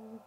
Thank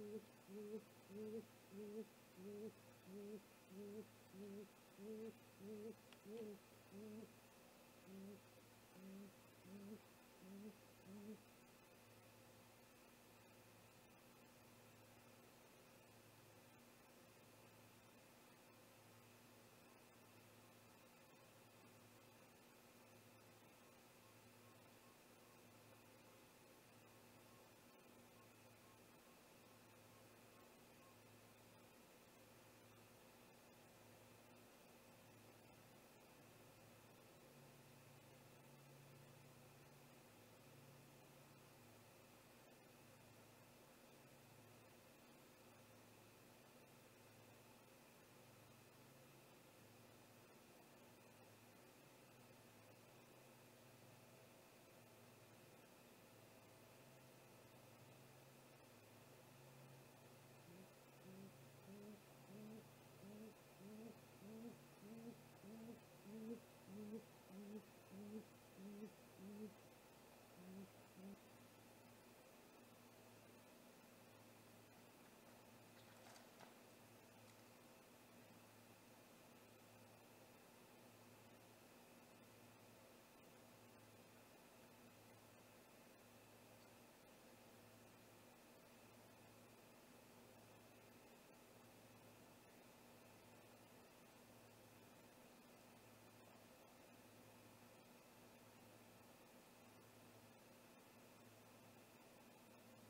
Mm-hmm.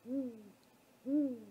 嗯嗯。